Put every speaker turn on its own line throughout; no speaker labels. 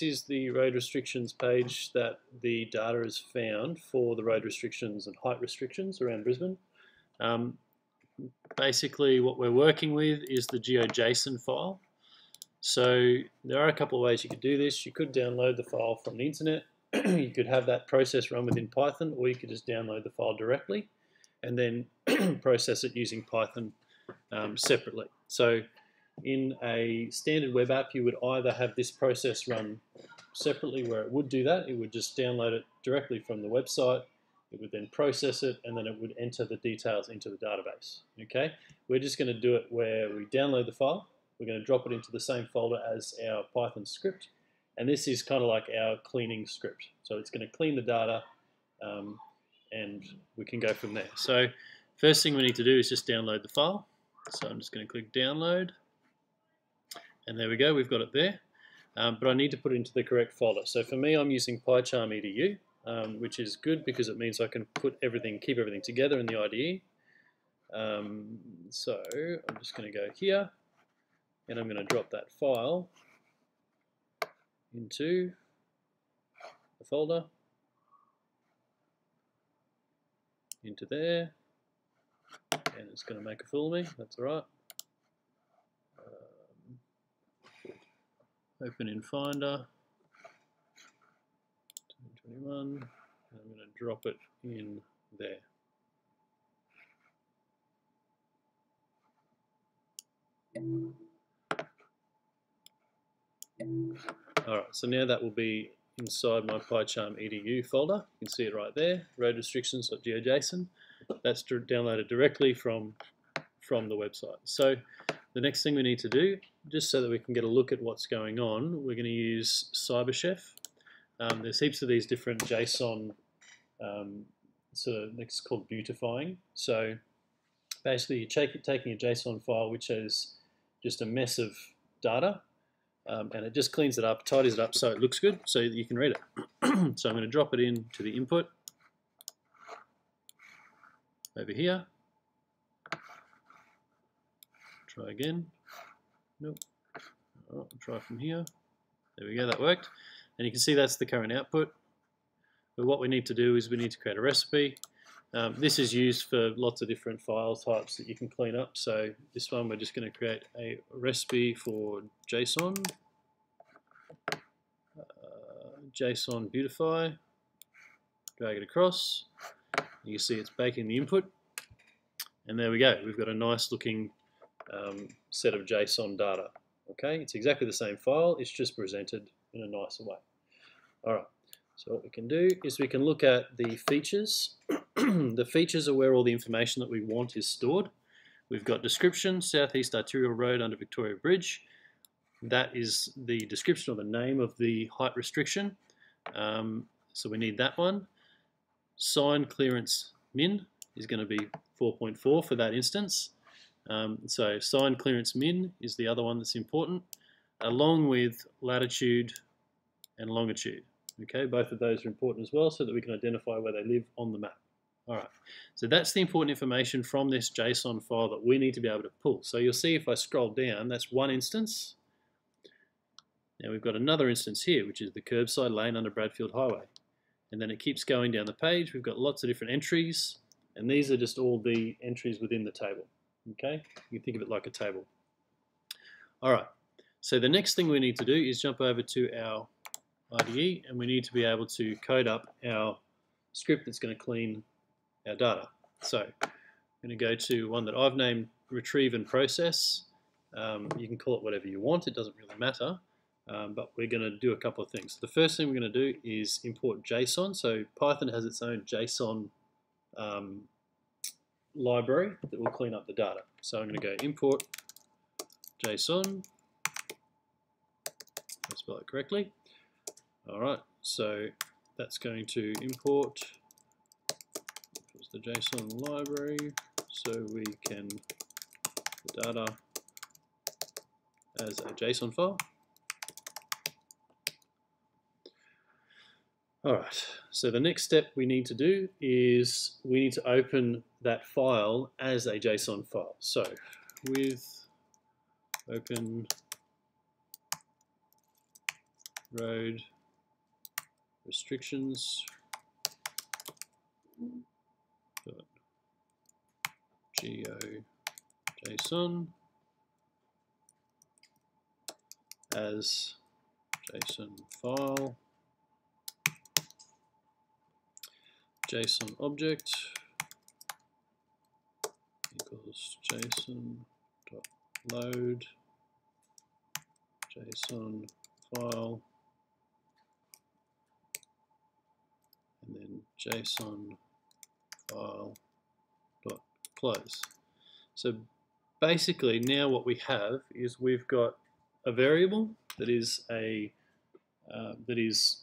this is the road restrictions page that the data is found for the road restrictions and height restrictions around Brisbane. Um, basically what we're working with is the GeoJSON file. So there are a couple of ways you could do this. You could download the file from the internet. you could have that process run within Python or you could just download the file directly and then process it using Python um, separately. So in a standard web app, you would either have this process run separately where it would do that. It would just download it directly from the website. It would then process it and then it would enter the details into the database. Okay, We're just going to do it where we download the file. We're going to drop it into the same folder as our Python script. And this is kind of like our cleaning script. So it's going to clean the data um, and we can go from there. So first thing we need to do is just download the file. So I'm just going to click download. And there we go, we've got it there. Um, but I need to put it into the correct folder. So for me, I'm using PyCharm EDU, um, which is good because it means I can put everything, keep everything together in the IDE. Um, so I'm just going to go here, and I'm going to drop that file into the folder, into there, and it's going to make a fool of me, that's alright. Open in Finder, 2021, and I'm going to drop it in there. Alright, so now that will be inside my PyCharm edu folder. You can see it right there, road restrictions.geojson. That's downloaded directly from, from the website. So the next thing we need to do, just so that we can get a look at what's going on, we're going to use CyberChef. Um, there's heaps of these different JSON um, sort of it's called beautifying. So basically you're taking a JSON file which has just a mess of data um, and it just cleans it up, tidies it up so it looks good so you can read it. so I'm going to drop it in to the input over here Try again. Nope. Oh, try from here. There we go, that worked. And you can see that's the current output. But what we need to do is we need to create a recipe. Um, this is used for lots of different file types that you can clean up. So this one we're just going to create a recipe for JSON. Uh, JSON beautify. Drag it across. You see it's baking the input. And there we go. We've got a nice looking um, set of JSON data. Okay, it's exactly the same file, it's just presented in a nicer way. All right, so what we can do is we can look at the features. the features are where all the information that we want is stored. We've got description, Southeast Arterial Road under Victoria Bridge. That is the description or the name of the height restriction. Um, so we need that one. Sign clearance min is going to be 4.4 for that instance. Um, so sign clearance min is the other one that's important, along with latitude and longitude. Okay, both of those are important as well so that we can identify where they live on the map. All right, so that's the important information from this JSON file that we need to be able to pull. So you'll see if I scroll down, that's one instance. Now we've got another instance here, which is the curbside lane under Bradfield Highway. And then it keeps going down the page. We've got lots of different entries, and these are just all the entries within the table. Okay, you can think of it like a table. All right, so the next thing we need to do is jump over to our IDE and we need to be able to code up our script that's going to clean our data. So I'm going to go to one that I've named retrieve and process. Um, you can call it whatever you want, it doesn't really matter. Um, but we're going to do a couple of things. The first thing we're going to do is import JSON. So Python has its own JSON um, library that will clean up the data. So I'm going to go import JSON. I spell it correctly. All right, so that's going to import the JSON library so we can the data as a JSON file. All right, so the next step we need to do is we need to open that file as a JSON file. So with open road restrictions. Geo JSON as JSON file JSON object equals JSON dot load JSON file and then JSON file dot close. So basically now what we have is we've got a variable that is a uh, that is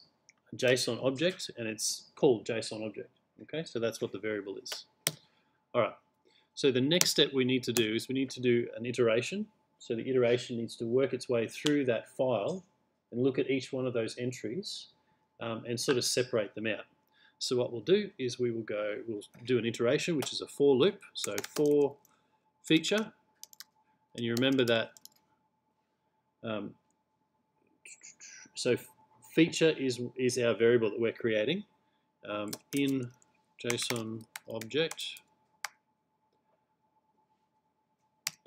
a JSON object and it's called JSON object. Okay, so that's what the variable is. All right. So the next step we need to do is we need to do an iteration. So the iteration needs to work its way through that file and look at each one of those entries um, and sort of separate them out. So what we'll do is we will go, we'll do an iteration, which is a for loop. So for feature, and you remember that. Um, so feature is is our variable that we're creating um, in JSON object,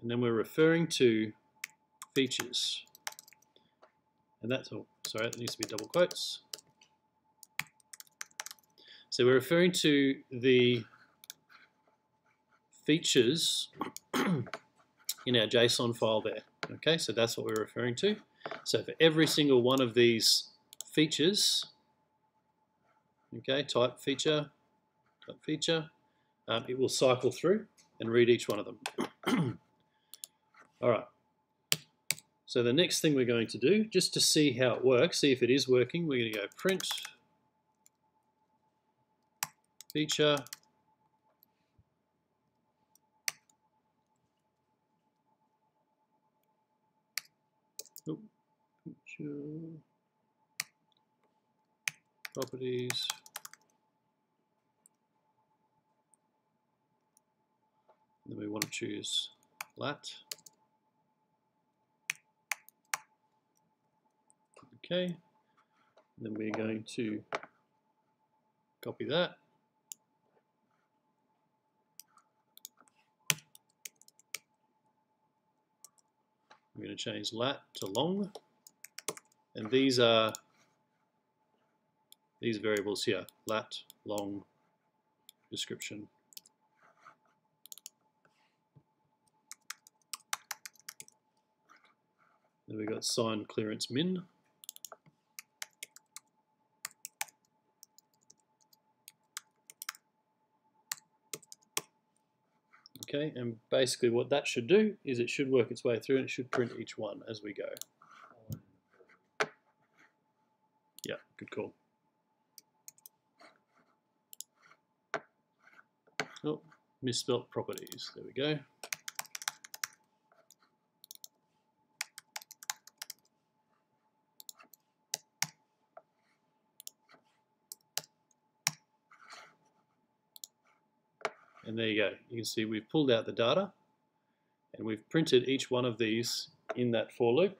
and then we're referring to features, and that's all. Sorry, that needs to be double quotes. So we're referring to the features in our JSON file there. Okay, so that's what we're referring to. So for every single one of these features, okay, type feature, feature, um, it will cycle through and read each one of them. All right. So the next thing we're going to do, just to see how it works, see if it is working, we're going to go print feature properties then we want to choose lat okay then we're going to copy that I'm going to change lat to long. And these are these variables here, lat, long, description. Then we've got sign clearance min. Okay, and basically what that should do is it should work its way through and it should print each one as we go. Yeah, good call. Oh, misspelt properties. There we go. And there you go. You can see we've pulled out the data and we've printed each one of these in that for loop.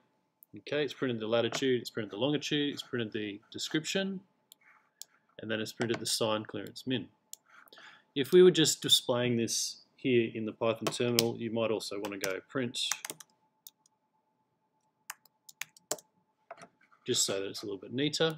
Okay, it's printed the latitude, it's printed the longitude, it's printed the description, and then it's printed the sign clearance min. If we were just displaying this here in the Python terminal, you might also want to go print just so that it's a little bit neater.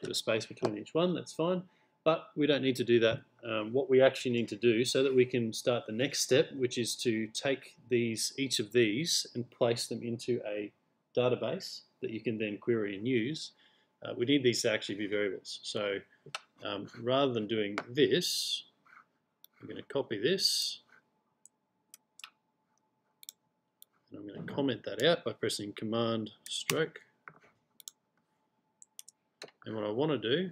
Put a space between each one, that's fine. But we don't need to do that. Um, what we actually need to do so that we can start the next step, which is to take these, each of these and place them into a database that you can then query and use, uh, we need these to actually be variables. So um, rather than doing this, I'm going to copy this. And I'm going to comment that out by pressing Command stroke. And what I want to do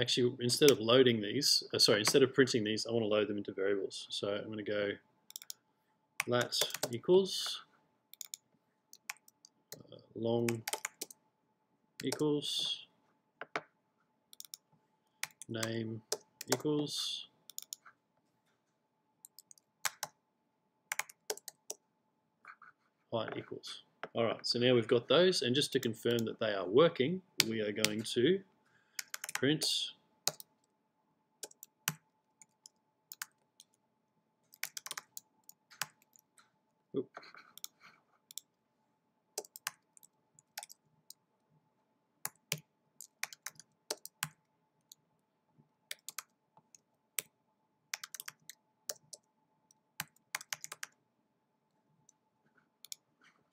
actually, instead of loading these, uh, sorry, instead of printing these, I want to load them into variables. So I'm going to go lat equals uh, long equals name equals height equals. All right, so now we've got those, and just to confirm that they are working, we are going to print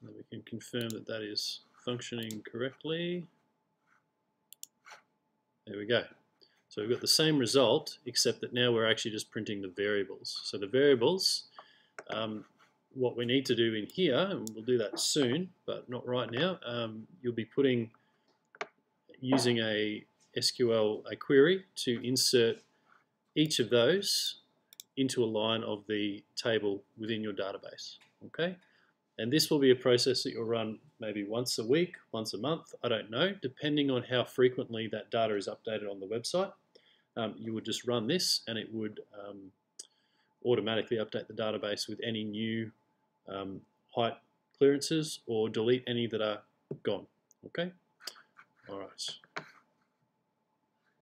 we can confirm that that is functioning correctly. There we go. So we've got the same result, except that now we're actually just printing the variables. So the variables, um, what we need to do in here, and we'll do that soon, but not right now, um, you'll be putting, using a SQL, a query to insert each of those into a line of the table within your database. Okay, and this will be a process that you'll run maybe once a week, once a month, I don't know, depending on how frequently that data is updated on the website. Um, you would just run this and it would um, automatically update the database with any new um, height clearances or delete any that are gone. Okay? All right.